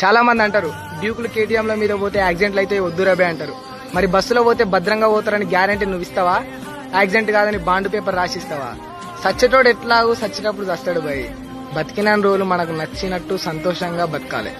చాలా మంది అంటారు డ్యూకులు కేటీఎంల మీద పోతే యాక్సిడెంట్లు అయితే వద్దురబే అంటారు. మరి బస్సులో పోతే భద్రంగా పోతారని గ్యారంటీ నువ్వు ఇస్తావా యాక్సిడెంట్ కాదని బాండ్ పేపర్ రాసిస్తావా? సచ్చేటోడు ఎట్లాగూ సచ్చేటప్పుడు చస్తాడు భయ్ బతికిన రోజులు మనకు నచ్చినట్టు సంతోషంగా బతకాలి.